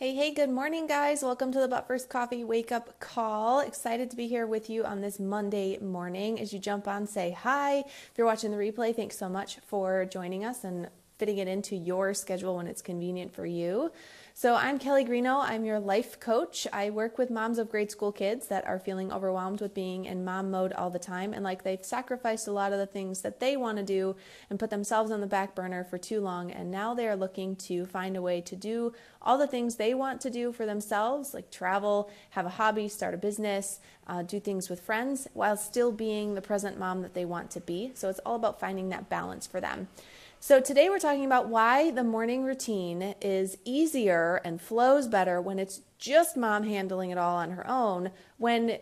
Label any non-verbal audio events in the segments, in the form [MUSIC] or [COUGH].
Hey, hey, good morning, guys. Welcome to the But First Coffee Wake Up Call. Excited to be here with you on this Monday morning. As you jump on, say hi. If you're watching the replay, thanks so much for joining us and fitting it into your schedule when it's convenient for you. So, I'm Kelly Grignon. I'm your life coach. I work with moms of grade school kids that are feeling overwhelmed with being in mom mode all the time and like they've sacrificed a lot of the things that they want to do and put themselves on the back burner for too long. And now they are looking to find a way to do all the things they want to do for themselves, like travel, have a hobby, start a business, uh, do things with friends, while still being the present mom that they want to be. So, it's all about finding that balance for them. So, today we're talking about why the morning routine is easier and flows better when it's just mom handling it all on her own, when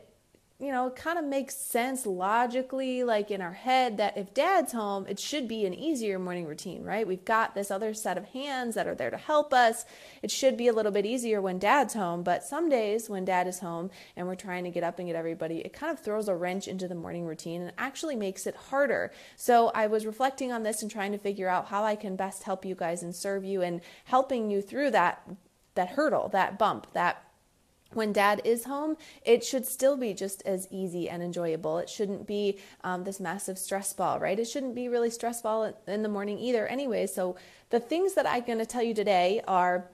you know, it kind of makes sense logically, like in our head, that if dad's home, it should be an easier morning routine, right? We've got this other set of hands that are there to help us. It should be a little bit easier when dad's home, but some days when dad is home and we're trying to get up and get everybody, it kind of throws a wrench into the morning routine and actually makes it harder. So I was reflecting on this and trying to figure out how I can best help you guys and serve you and helping you through that that hurdle, that bump, that when dad is home, it should still be just as easy and enjoyable. It shouldn't be um, this massive stress ball, right? It shouldn't be really stressful in the morning either, anyway. So, the things that I'm going to tell you today are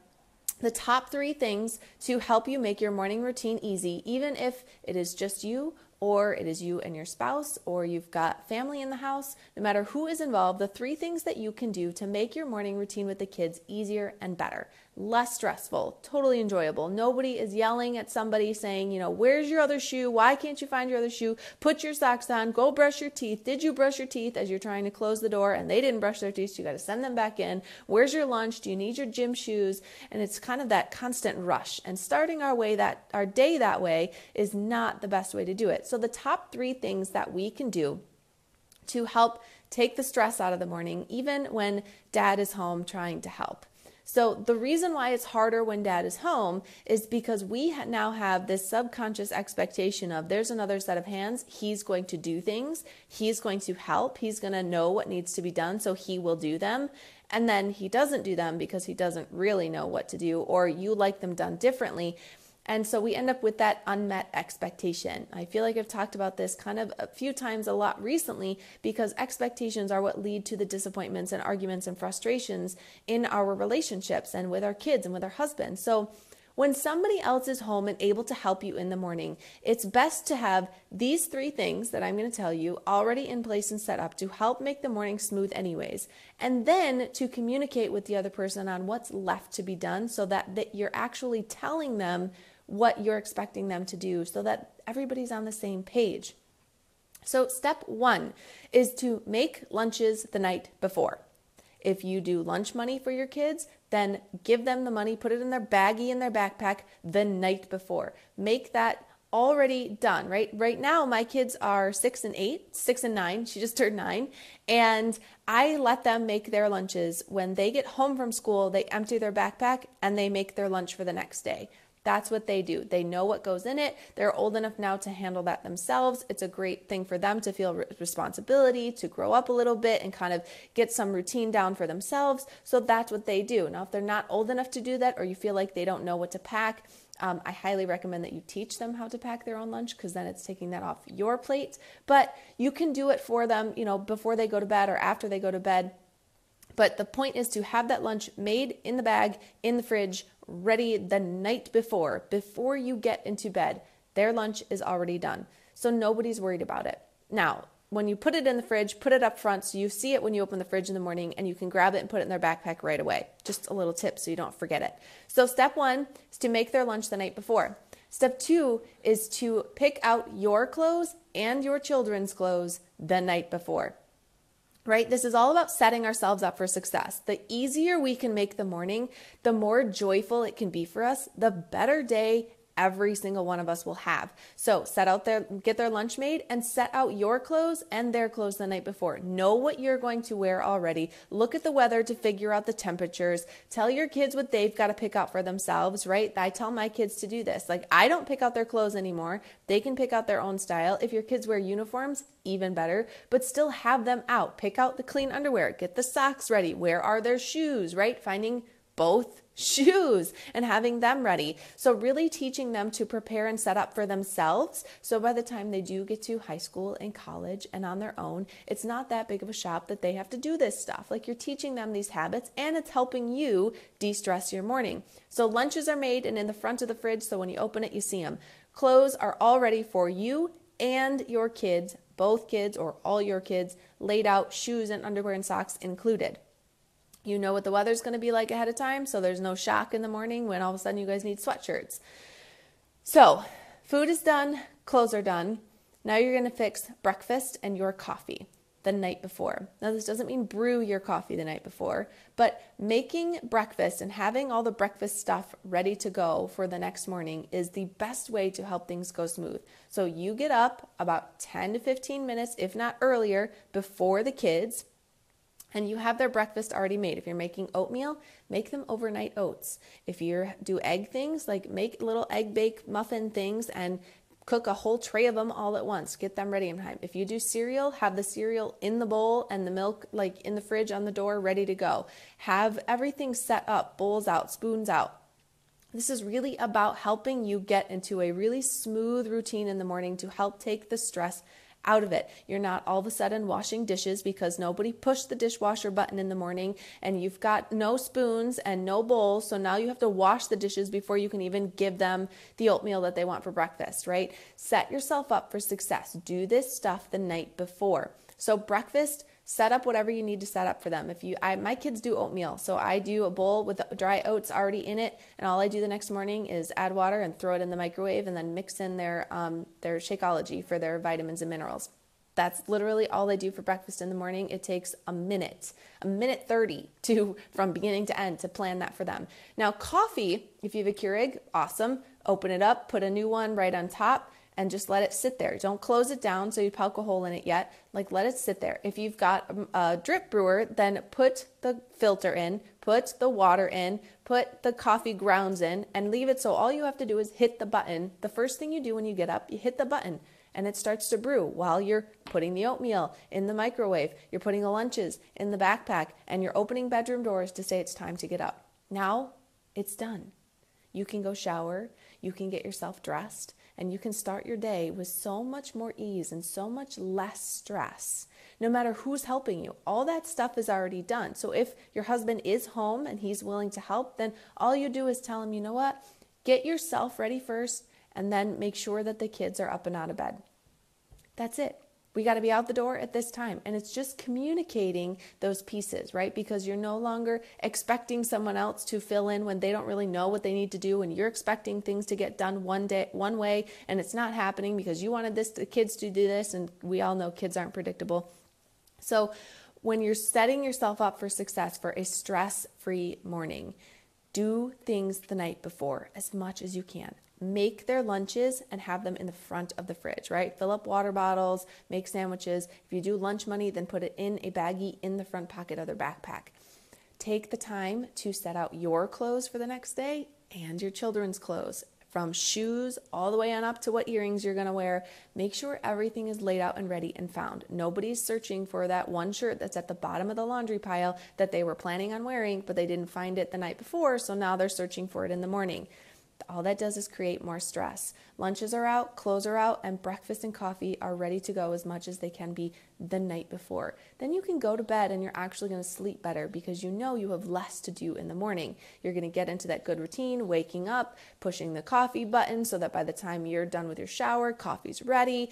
the top three things to help you make your morning routine easy, even if it is just you or it is you and your spouse, or you've got family in the house, no matter who is involved, the three things that you can do to make your morning routine with the kids easier and better less stressful, totally enjoyable. Nobody is yelling at somebody saying, you know, where's your other shoe? Why can't you find your other shoe? Put your socks on, go brush your teeth. Did you brush your teeth as you're trying to close the door and they didn't brush their teeth? So you got to send them back in. Where's your lunch? Do you need your gym shoes? And it's kind of that constant rush. And starting our way that our day that way is not the best way to do it. So the top 3 things that we can do to help take the stress out of the morning even when dad is home trying to help. So, the reason why it's harder when dad is home is because we now have this subconscious expectation of there's another set of hands. He's going to do things, he's going to help, he's going to know what needs to be done, so he will do them. And then he doesn't do them because he doesn't really know what to do, or you like them done differently. And so we end up with that unmet expectation. I feel like I've talked about this kind of a few times a lot recently because expectations are what lead to the disappointments and arguments and frustrations in our relationships and with our kids and with our husbands. So when somebody else is home and able to help you in the morning, it's best to have these three things that I'm going to tell you already in place and set up to help make the morning smooth, anyways. And then to communicate with the other person on what's left to be done so that, that you're actually telling them what you're expecting them to do so that everybody's on the same page. So, step one is to make lunches the night before. If you do lunch money for your kids, then give them the money, put it in their baggie in their backpack the night before. Make that already done, right? Right now, my kids are six and eight, six and nine. She just turned nine. And I let them make their lunches. When they get home from school, they empty their backpack and they make their lunch for the next day. That's what they do. They know what goes in it. They're old enough now to handle that themselves. It's a great thing for them to feel responsibility, to grow up a little bit and kind of get some routine down for themselves. So that's what they do. Now, if they're not old enough to do that or you feel like they don't know what to pack, um, I highly recommend that you teach them how to pack their own lunch because then it's taking that off your plate. But you can do it for them, you know, before they go to bed or after they go to bed. But the point is to have that lunch made in the bag, in the fridge, ready the night before, before you get into bed. Their lunch is already done. So nobody's worried about it. Now, when you put it in the fridge, put it up front so you see it when you open the fridge in the morning and you can grab it and put it in their backpack right away. Just a little tip so you don't forget it. So, step one is to make their lunch the night before. Step two is to pick out your clothes and your children's clothes the night before right? This is all about setting ourselves up for success. The easier we can make the morning, the more joyful it can be for us, the better day every single one of us will have. So set out their get their lunch made and set out your clothes and their clothes the night before. Know what you're going to wear already. Look at the weather to figure out the temperatures. Tell your kids what they've got to pick out for themselves, right? I tell my kids to do this. Like I don't pick out their clothes anymore. They can pick out their own style. If your kids wear uniforms, even better, but still have them out. Pick out the clean underwear, get the socks ready. Where are their shoes, right? Finding both shoes and having them ready. So, really teaching them to prepare and set up for themselves. So, by the time they do get to high school and college and on their own, it's not that big of a shop that they have to do this stuff. Like you're teaching them these habits and it's helping you de stress your morning. So, lunches are made and in the front of the fridge. So, when you open it, you see them. Clothes are all ready for you and your kids, both kids or all your kids, laid out, shoes and underwear and socks included. You know what the weather's going to be like ahead of time, so there's no shock in the morning when all of a sudden you guys need sweatshirts. So, food is done, clothes are done. Now you're going to fix breakfast and your coffee the night before. Now, this doesn't mean brew your coffee the night before, but making breakfast and having all the breakfast stuff ready to go for the next morning is the best way to help things go smooth. So, you get up about 10 to 15 minutes, if not earlier, before the kids and you have their breakfast already made. If you're making oatmeal, make them overnight oats. If you do egg things, like make little egg bake muffin things and cook a whole tray of them all at once. Get them ready in time. If you do cereal, have the cereal in the bowl and the milk like in the fridge on the door ready to go. Have everything set up, bowls out, spoons out. This is really about helping you get into a really smooth routine in the morning to help take the stress out of it. You're not all of a sudden washing dishes because nobody pushed the dishwasher button in the morning and you've got no spoons and no bowls. So now you have to wash the dishes before you can even give them the oatmeal that they want for breakfast, right? Set yourself up for success. Do this stuff the night before. So, breakfast set up whatever you need to set up for them. If you, I, my kids do oatmeal, so I do a bowl with dry oats already in it, and all I do the next morning is add water and throw it in the microwave, and then mix in their um, their Shakeology for their vitamins and minerals. That's literally all I do for breakfast in the morning. It takes a minute, a minute 30 [LAUGHS] to from beginning to end to plan that for them. Now, coffee, if you have a Keurig, awesome. Open it up, put a new one right on top and just let it sit there. Don't close it down so you poke a hole in it yet. Like let it sit there. If you've got a drip brewer, then put the filter in, put the water in, put the coffee grounds in, and leave it so all you have to do is hit the button. The first thing you do when you get up, you hit the button and it starts to brew while you're putting the oatmeal in the microwave, you're putting the lunches in the backpack, and you're opening bedroom doors to say it's time to get up. Now it's done. You can go shower, you can get yourself dressed, and you can start your day with so much more ease and so much less stress. No matter who's helping you, all that stuff is already done. So if your husband is home and he's willing to help, then all you do is tell him, you know what? Get yourself ready first and then make sure that the kids are up and out of bed. That's it. We got to be out the door at this time. And it's just communicating those pieces, right? Because you're no longer expecting someone else to fill in when they don't really know what they need to do and you're expecting things to get done one day one way and it's not happening because you wanted this the kids to do this and we all know kids aren't predictable. So, when you're setting yourself up for success for a stress-free morning, do things the night before as much as you can make their lunches and have them in the front of the fridge, right? Fill up water bottles, make sandwiches. If you do lunch money, then put it in a baggie in the front pocket of their backpack. Take the time to set out your clothes for the next day and your children's clothes. From shoes all the way on up to what earrings you're gonna wear, make sure everything is laid out and ready and found. Nobody's searching for that one shirt that's at the bottom of the laundry pile that they were planning on wearing, but they didn't find it the night before, so now they're searching for it in the morning all that does is create more stress. Lunches are out, clothes are out, and breakfast and coffee are ready to go as much as they can be the night before. Then you can go to bed and you're actually going to sleep better because you know you have less to do in the morning. You're going to get into that good routine, waking up, pushing the coffee button so that by the time you're done with your shower, coffee's ready.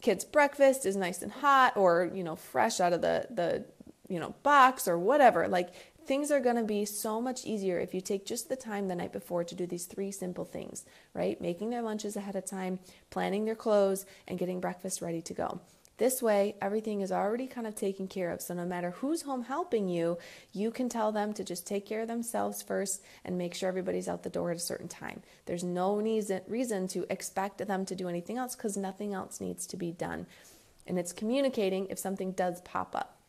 Kids' breakfast is nice and hot or, you know, fresh out of the the you know, box or whatever. Like things are going to be so much easier if you take just the time the night before to do these three simple things, right? Making their lunches ahead of time, planning their clothes, and getting breakfast ready to go. This way, everything is already kind of taken care of. So, no matter who's home helping you, you can tell them to just take care of themselves first and make sure everybody's out the door at a certain time. There's no reason to expect them to do anything else because nothing else needs to be done. And it's communicating if something does pop up.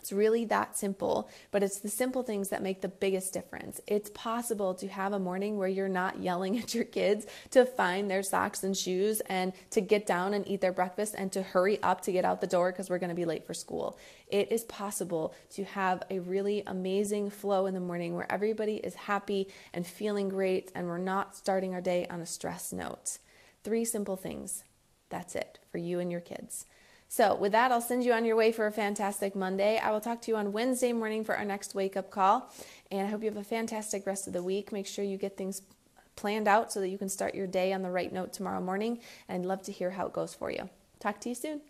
It's really that simple, but it's the simple things that make the biggest difference. It's possible to have a morning where you're not yelling [LAUGHS] at your kids to find their socks and shoes and to get down and eat their breakfast and to hurry up to get out the door because we're going to be late for school. It is possible to have a really amazing flow in the morning where everybody is happy and feeling great and we're not starting our day on a stress note. Three simple things. That's it for you and your kids. So, with that, I'll send you on your way for a fantastic Monday. I will talk to you on Wednesday morning for our next wake up call. And I hope you have a fantastic rest of the week. Make sure you get things planned out so that you can start your day on the right note tomorrow morning. And I'd love to hear how it goes for you. Talk to you soon.